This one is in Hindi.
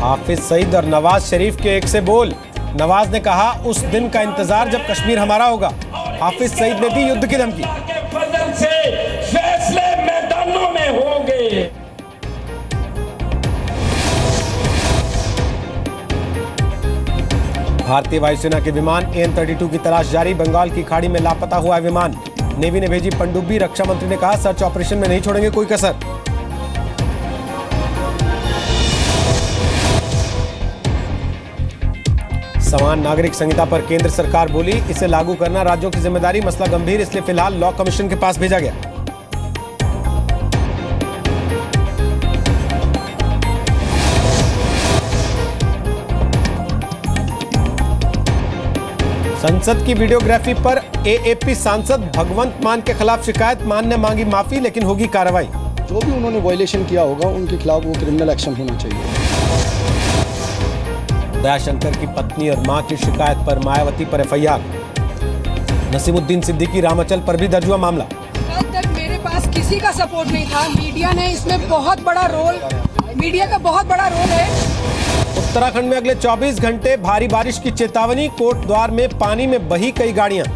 हाफिज सईद और नवाज़ शरीफ के एक से बोल। नवाज़ ने कहा, उस दिन का इंतज़ार जब कश्मीर हमारा होगा। हाफिज सईद ने दी युद्ध की धमकी। भारतीय वायुसेना के विमान एन थर्टी टू की तलाश जारी। बंगाल की खाड़ी में लापता हुआ है विमान। नेवी ने भेजी पनडुब्बी। रक्षा मंत्री ने कहा, सर्च ऑपरेशन में नहीं छोड़ेंगे कोई कसर। समान नागरिक संहिता पर केंद्र सरकार बोली, इसे लागू करना राज्यों की ज़िम्मेदारी, मसला गंभीर, इसलिए फ़िलहाल लॉ कमीशन के पास भेजा गया। संसद की वीडियोग्राफी पर एएपी सांसद भगवंत मान के खिलाफ शिकायत, मान ने मांगी माफ़ी, लेकिन होगी कार्रवाई। जो भी उन्होंने वायलेशन किया होगा, उनके खिलाफ वो क्रिमिनल एक्शन होना चाहिए। दयाशंकर की पत्नी और माँ की शिकायत पर मायावती पर एफआईआर। नसीमुद्दीन सिद्दीकी रामाचल पर भी दर्ज हुआ मामला। कल तक मेरे पास किसी का सपोर्ट नहीं था। मीडिया ने इसमें बहुत बड़ा रोल मीडिया का बहुत बड़ा रोल है। उत्तराखंड में अगले 24 घंटे भारी बारिश की चेतावनी कोट द्वार में पानी में बही कई गाड़ियाँ।